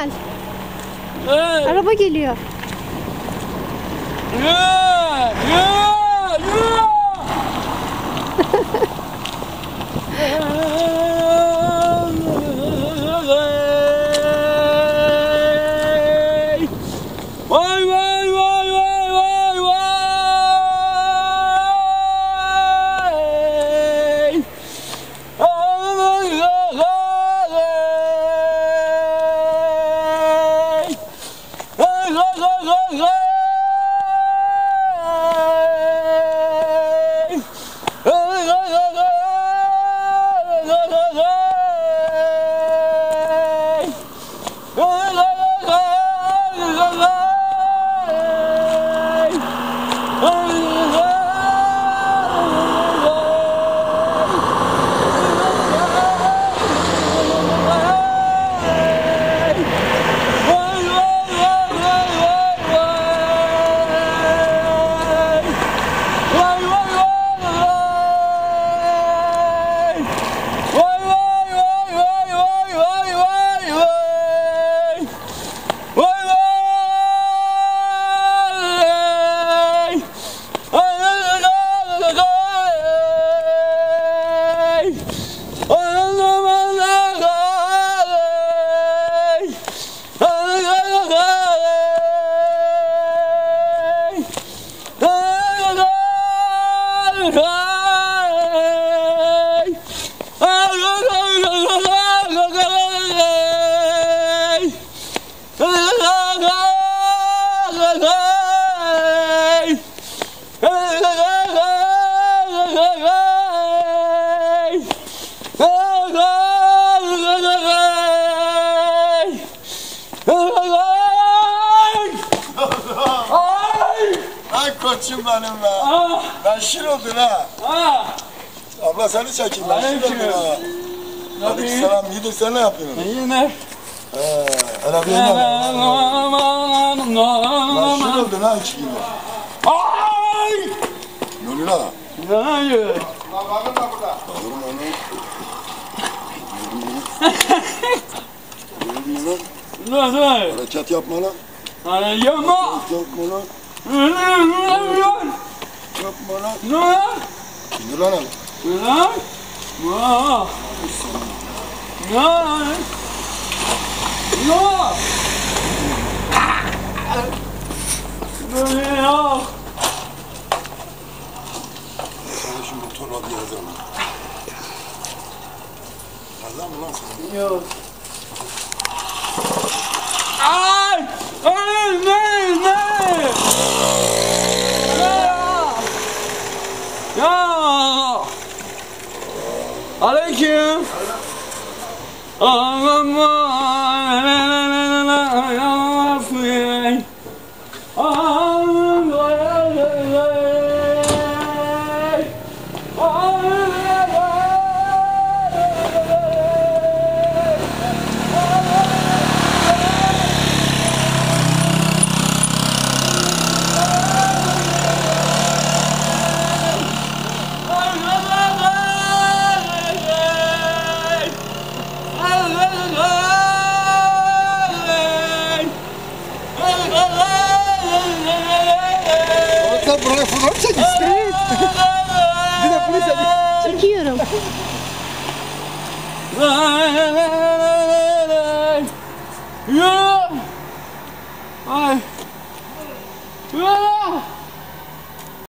gel. Hey! Araba geliyor. Yeah! Ay koçum benim be. Ben şir oldun ha. Abla seni çekeyim ben şir oldun ha. Aleyküm selam. İyidir sen ne yapıyorsun? Yine. He. Hele bir yana. Ben şir oldun ha iki gündür. Ay! Ne oluyor ha? Hayır. Alırım onu. Lan. Dur dur. Hareket yapma lan. Yapma. Yapma lan. Dur. Yapma lan. Dur. İndir lan hele. Dur. Dur. Dur. Yok. Dur yok. Sana şu motorla bir yazalım. Yazar mı lan sen? Yok. Ay! Ay ne ne? Ya! Ya! Aleyküm. Aman la buraya fırlamışa gitsin. Evet. bir de polise çekiyorum.